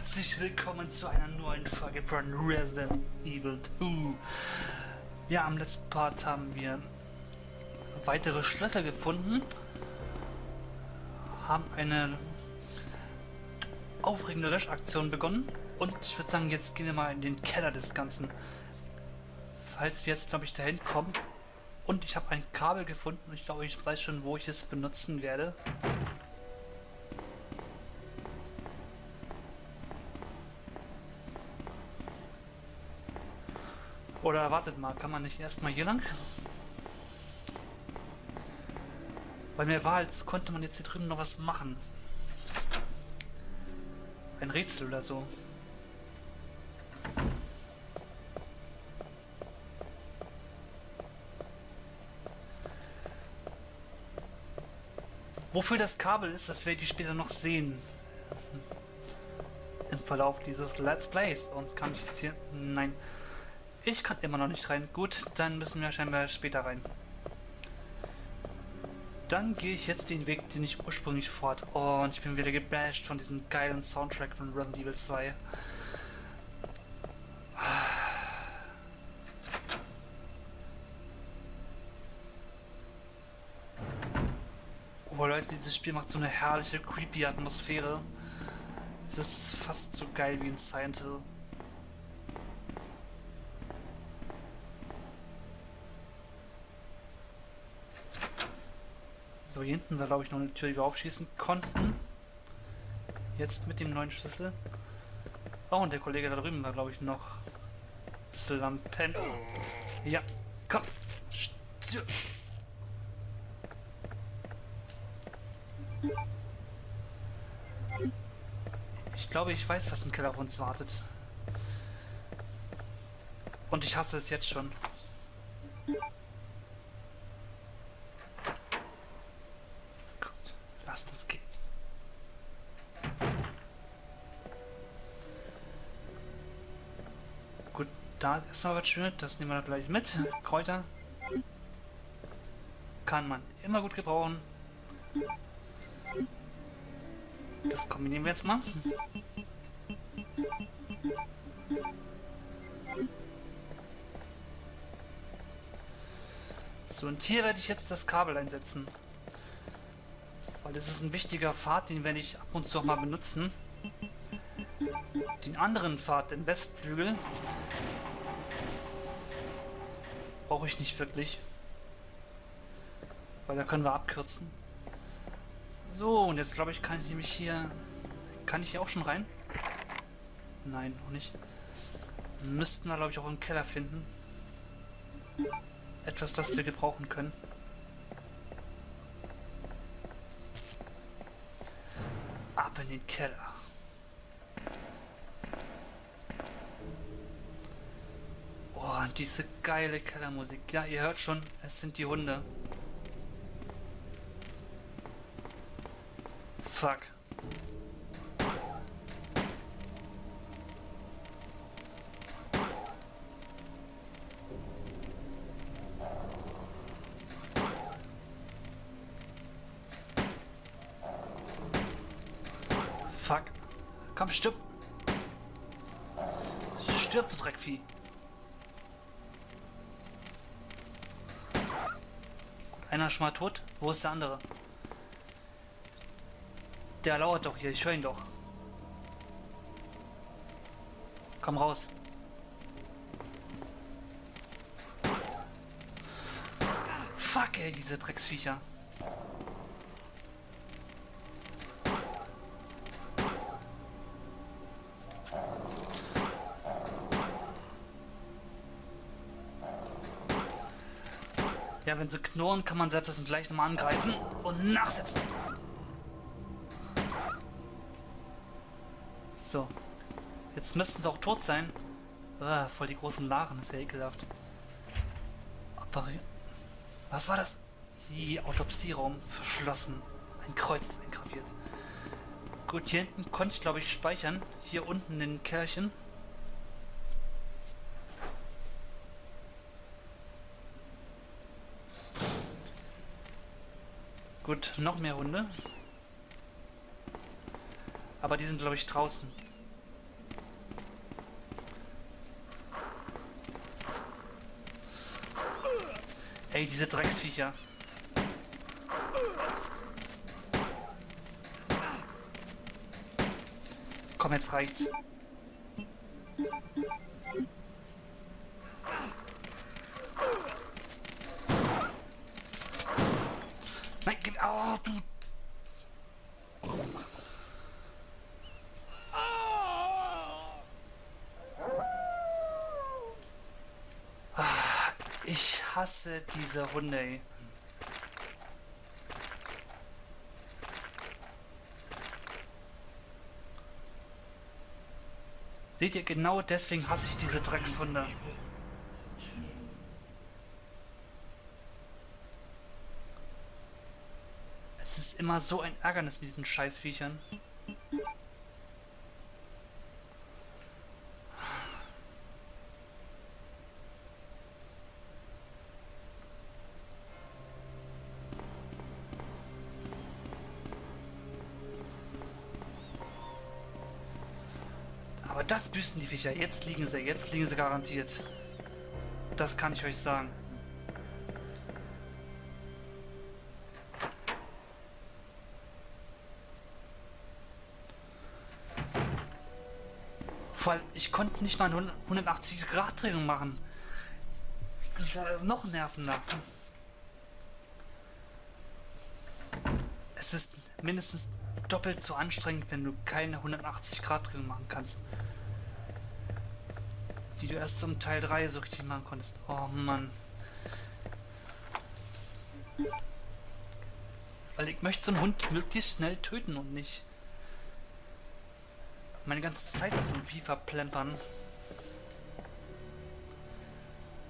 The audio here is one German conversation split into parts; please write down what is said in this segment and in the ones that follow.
Herzlich willkommen zu einer neuen Folge von Resident Evil 2. Ja, am letzten Part haben wir weitere Schlüssel gefunden, haben eine aufregende Löschaktion begonnen und ich würde sagen, jetzt gehen wir mal in den Keller des Ganzen. Falls wir jetzt, glaube ich, dahin kommen und ich habe ein Kabel gefunden und ich glaube, ich weiß schon, wo ich es benutzen werde. Oder wartet mal, kann man nicht erstmal hier lang? Weil mir war, als konnte man jetzt hier drüben noch was machen. Ein Rätsel oder so. Wofür das Kabel ist, das werdet ihr später noch sehen. Im Verlauf dieses Let's Plays. Und kann ich jetzt hier... Nein. Ich kann immer noch nicht rein. Gut, dann müssen wir scheinbar später rein. Dann gehe ich jetzt den Weg, den ich ursprünglich fort. Oh, und ich bin wieder gebasht von diesem geilen Soundtrack von Resident Evil 2. Oh Leute, dieses Spiel macht so eine herrliche, creepy Atmosphäre. Es ist fast so geil wie in Silent Hill. So, hier hinten war, glaube ich, noch eine Tür, die wir aufschließen konnten. Jetzt mit dem neuen Schlüssel. Oh, und der Kollege da drüben war, glaube ich, noch ein bisschen am. Ja, komm. Stirb. Ich glaube, ich weiß, was im Keller auf uns wartet. Und ich hasse es jetzt schon. Gut, lasst uns gehen. Gut, da ist erstmal was Schönes, das nehmen wir gleich mit. Kräuter. Kann man immer gut gebrauchen. Das kombinieren wir jetzt mal. So, und hier werde ich jetzt das Kabel einsetzen. Weil das ist ein wichtiger Pfad, den werde ich ab und zu auch mal benutzen. Den anderen Pfad, den Westflügel, brauche ich nicht wirklich. Weil da können wir abkürzen. So, und jetzt glaube ich, kann ich nämlich hier... Kann ich hier auch schon rein? Nein, noch nicht. Müssten wir, glaube ich, auch im Keller finden. Etwas, das wir gebrauchen können. Ab in den Keller. Und diese geile Kellermusik. Ja, ihr hört schon, es sind die Hunde. Fuck. Einer ist schon mal tot. Wo ist der andere? Der lauert doch hier, ich höre ihn doch. Komm raus. Fuck, ey, diese Drecksviecher. Ja, wenn sie knurren, kann man selbst gleich nochmal angreifen und nachsetzen. So. Jetzt müssten sie auch tot sein. Ah, voll die großen Lachen, ist ja ekelhaft. Was war das? Die Autopsieraum verschlossen. Ein Kreuz eingraviert. Gut, hier hinten konnte ich glaube ich speichern. Hier unten in den Kellerchen. Gut, noch mehr Hunde. Aber die sind, glaube ich, draußen. Ey, diese Drecksviecher. Komm, jetzt reicht's. Hasse diese Hunde. Seht ihr, genau deswegen hasse ich diese Dreckshunde. Es ist immer so ein Ärgernis mit diesen Scheißviechern. Das büßen die Viecher. Jetzt liegen sie, jetzt liegen sie garantiert. Das kann ich euch sagen. Vor allem, ich konnte nicht mal eine 180 Grad Drehung machen. Ich war noch nervender. Es ist mindestens doppelt so anstrengend, wenn du keine 180 Grad Drehung machen kannst. Die du erst zum Teil 3 so richtig machen konntest. Oh Mann. Weil ich möchte so einen Hund möglichst schnell töten und nicht meine ganze Zeit mit so einem Vieh verplempern.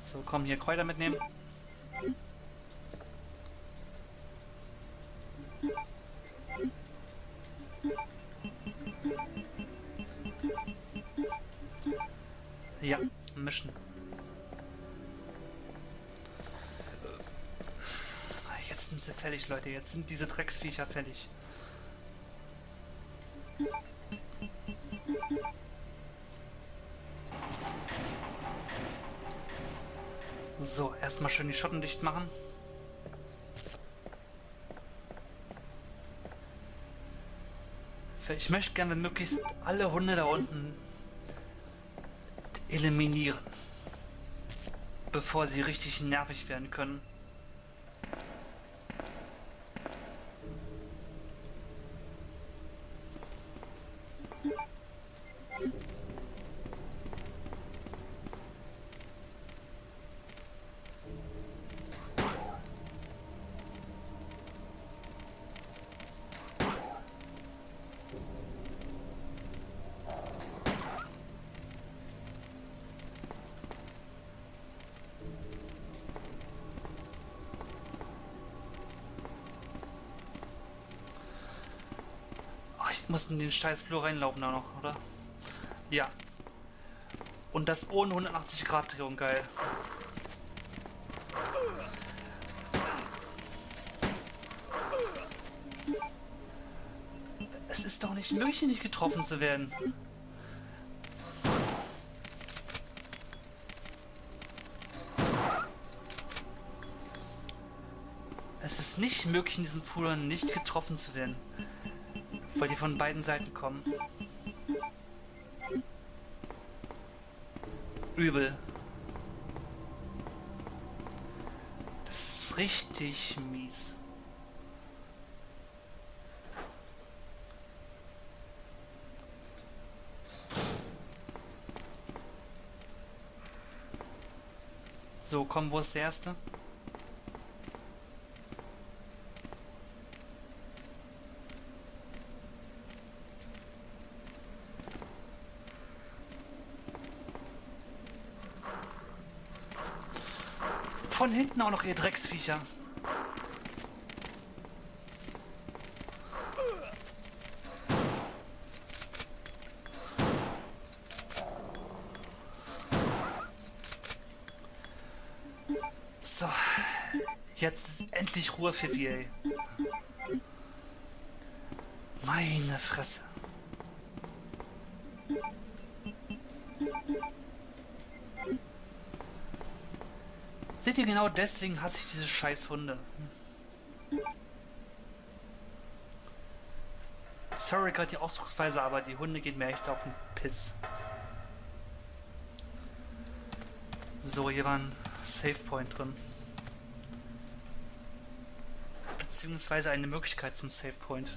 So, komm, hier Kräuter mitnehmen. Ja, mischen. Jetzt sind sie fällig, Leute. Jetzt sind diese Drecksviecher fällig. So, erstmal schön die Schotten dicht machen. Ich möchte gerne möglichst alle Hunde da unten eliminieren, bevor sie richtig nervig werden können. Ach, ich muss in den scheiß Flur reinlaufen auch noch, oder? Ja. Und das ohne 180 Grad Drehung, geil. Es ist doch nicht möglich, nicht getroffen zu werden. Es ist nicht möglich, in diesen Fuhren nicht getroffen zu werden. Weil die von beiden Seiten kommen. Übel. Das ist richtig mies. So, komm, wo ist der erste? Von hinten auch noch ihr Drecksviecher. So, jetzt ist endlich Ruhe für ey. Meine Fresse. Seht ihr, genau deswegen hasse ich diese scheiß Hunde. Sorry gerade die Ausdrucksweise, aber die Hunde gehen mir echt auf den Piss. So, hier war ein Save Point drin. Beziehungsweise eine Möglichkeit zum Save Point.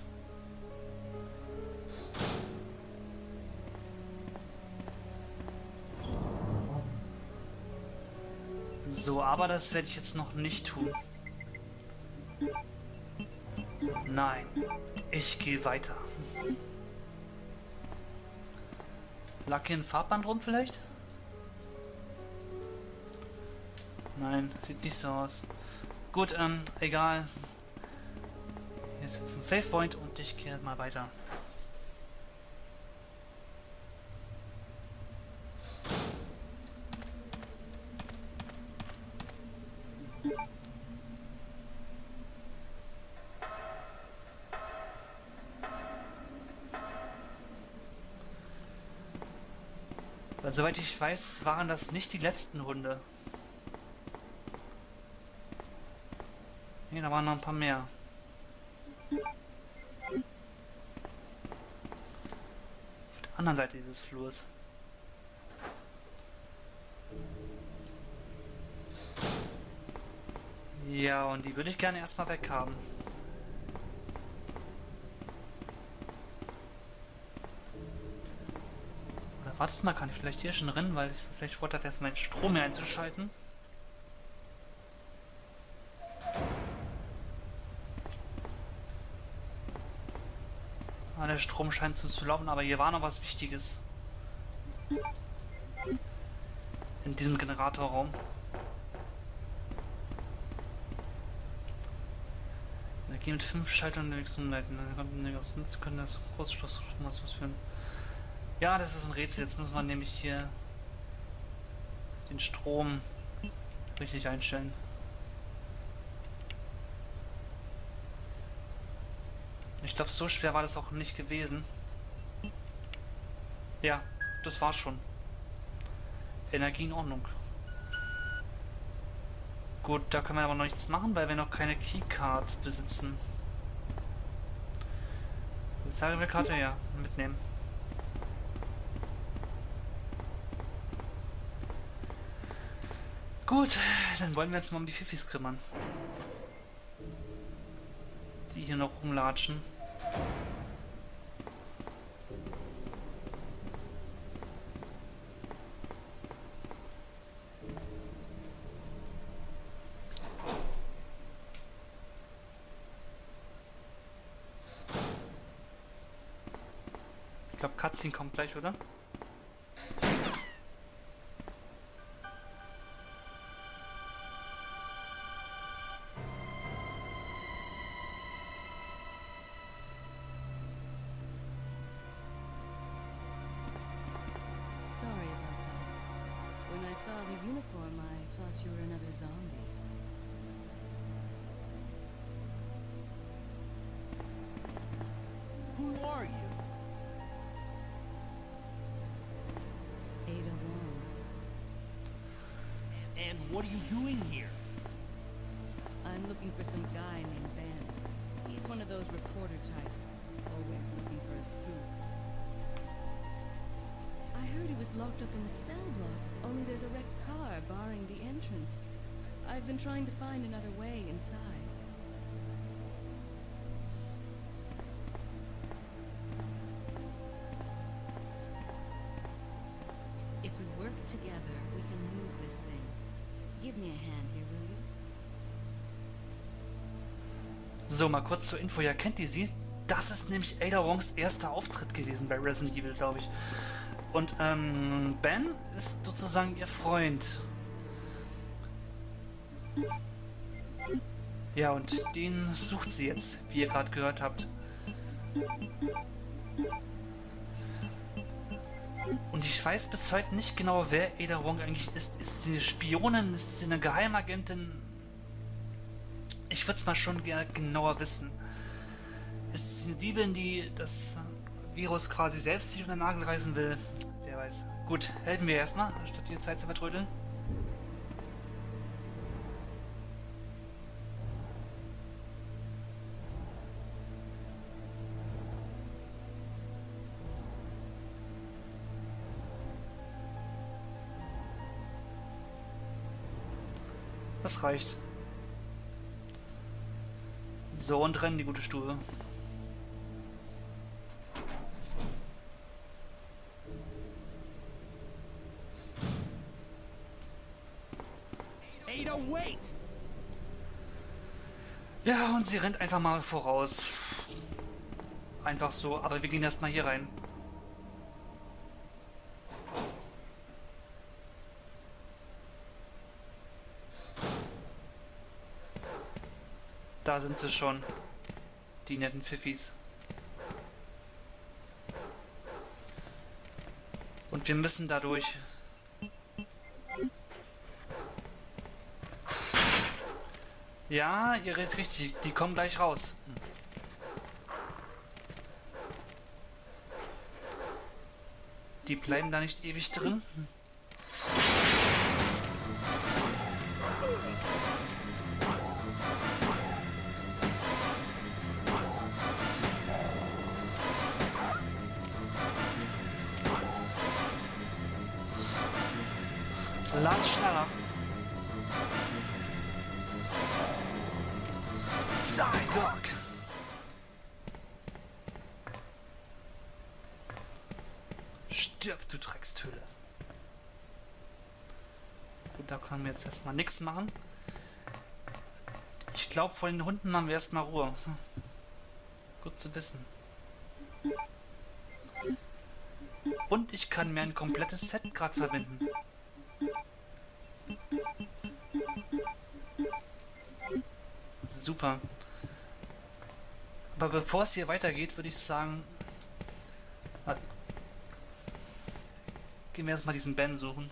So, aber das werde ich jetzt noch nicht tun. Nein, ich gehe weiter. Lag hier ein Farbband rum vielleicht? Nein, sieht nicht so aus. Gut, ähm, egal. Hier ist jetzt ein Save Point und ich gehe mal weiter. Weil soweit ich weiß, waren das nicht die letzten Hunde. Nee, da waren noch ein paar mehr. Auf der anderen Seite dieses Flurs. Ja, und die würde ich gerne erstmal weghaben. Wartet mal, kann ich vielleicht hier schon rennen, weil ich vielleicht vorher erst meinen Strom hier einzuschalten. Ah, der Strom scheint zu, laufen, aber hier war noch was Wichtiges. In diesem Generatorraum. Energie mit 5 Schaltungen der nächsten Leiten. Dann kommt eine können das Kurzschluss was führen. Ja, das ist ein Rätsel. Jetzt müssen wir nämlich hier den Strom richtig einstellen. Ich glaube, so schwer war das auch nicht gewesen. Ja, das war's schon. Energie in Ordnung. Gut, da können wir aber noch nichts machen, weil wir noch keine Keycard besitzen. Sage wir Karte ja mitnehmen. Gut, dann wollen wir jetzt mal um die Fifis kümmern. Die hier noch rumlatschen. Ich glaube, Cutscene kommt gleich, oder? Looking for some guy named Ben. He's one of those reporter types, always looking for a scoop. I heard he was locked up in a cell block, only there's a wrecked car barring the entrance. I've been trying to find another way inside. So, mal kurz zur Info. Ja, kennt ihr sie? Das ist nämlich Ada Wongs erster Auftritt gewesen bei Resident Evil, glaube ich. Und ähm, Ben ist sozusagen ihr Freund. Ja, und den sucht sie jetzt, wie ihr gerade gehört habt. Und ich weiß bis heute nicht genau, wer Ada Wong eigentlich ist. Ist sie eine Spionin? Ist sie eine Geheimagentin? ich würde es mal schon genauer wissen. Ist es eine Diebin, die das Virus quasi selbst sich unter den Nagel reißen will? Wer weiß. Gut, helfen wir erstmal, anstatt hier Zeit zu vertrödeln. Das reicht. So, und rennen die gute Stube. Ada, wait! Ja, und sie rennt einfach mal voraus. Einfach so, aber wir gehen erstmal hier rein. Da sind sie schon. Die netten Pfiffis. Und wir müssen dadurch. Ja, ihr ist richtig. Die kommen gleich raus. Die bleiben da nicht ewig drin. Lad schneller. Die, Dog. Stirb, du Dreckshülle. Gut, da können wir jetzt erstmal nichts machen. Ich glaube, vor den Hunden machen wir erstmal Ruhe. Gut zu wissen. Und ich kann mir ein komplettes Set gerade verbinden. Super. Aber bevor es hier weitergeht, würde ich sagen, gehen wir erstmal diesen Ben suchen.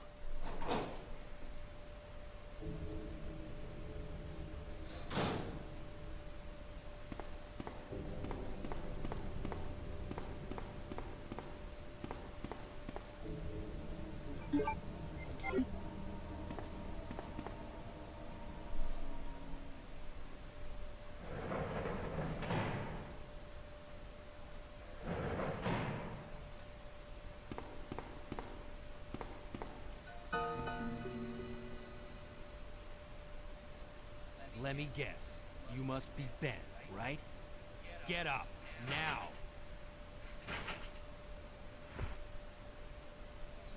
Let me guess. You must be Ben, right? Get up, now!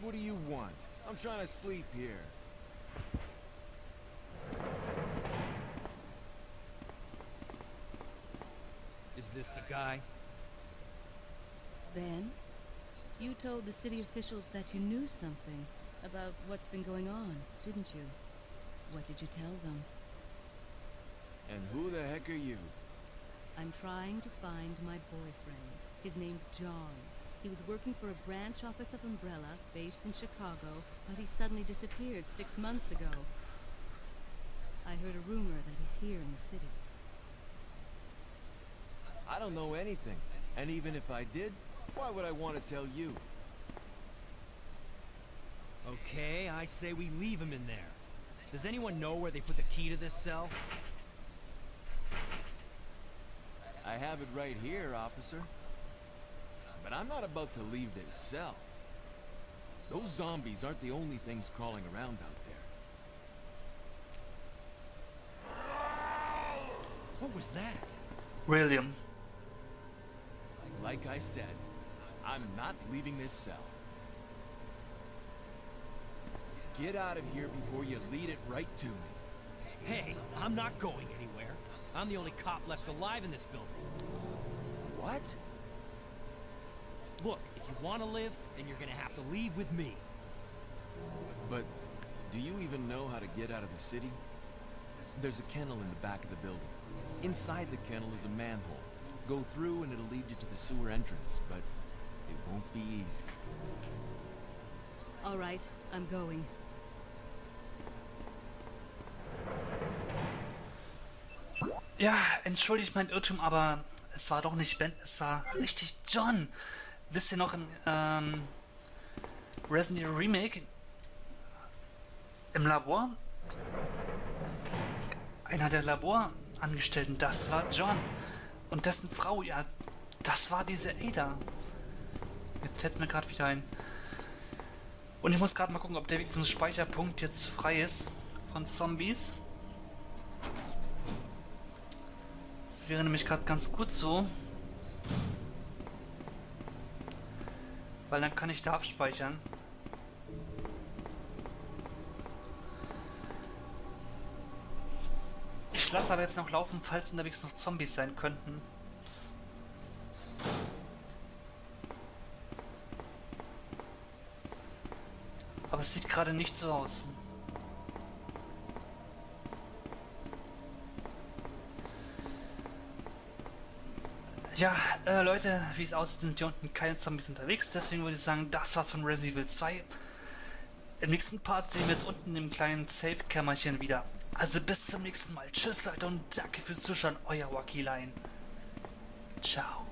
What do you want? I'm trying to sleep here. Is this the guy? Ben, you told the city officials that you knew something about what's been going on, didn't you? What did you tell them? And who the heck are you? I'm trying to find my boyfriend. His name's John. He was working for a branch office of Umbrella, based in Chicago, but he suddenly disappeared six months ago. I heard a rumor that he's here in the city. I don't know anything. And even if I did, why would I want to tell you? Okay, I say we leave him in there. Does anyone know where they put the key to this cell? I have it right here, officer. But I'm not about to leave this cell. Those zombies aren't the only things crawling around out there. What was that? William. Like I said, I'm not leaving this cell. Get out of here before you lead it right to me. Hey, I'm not going anywhere. I'm the only cop left alive in this building. What? Look, if you want to live, then you're gonna have to leave with me. But do you even know how to get out of the city? There's a kennel in the back of the building. Inside the kennel is a manhole. Go through and it'll lead you to the sewer entrance, but it won't be easy. All right, I'm going. Ja, entschuldigt mein Irrtum, aber es war doch nicht Ben, es war richtig John. Wisst ihr noch im ähm, Resident Evil Remake im Labor? Einer der Laborangestellten, das war John. Und dessen Frau, ja, das war diese Ada. Jetzt fällt mir gerade wieder ein. Und ich muss gerade mal gucken, ob der Weg zum Speicherpunkt jetzt frei ist von Zombies. Das wäre nämlich gerade ganz gut so. Weil dann kann ich da abspeichern. Ich lasse aber jetzt noch laufen, falls unterwegs noch Zombies sein könnten. Aber es sieht gerade nicht so aus. Ja, äh, Leute, wie es aussieht, sind hier unten keine Zombies unterwegs. Deswegen würde ich sagen, das war's von Resident Evil 2. Im nächsten Part sehen wir jetzt unten im kleinen Safe-Kämmerchen wieder. Also bis zum nächsten Mal. Tschüss, Leute, und danke fürs Zuschauen. Euer Wacky Line. Ciao.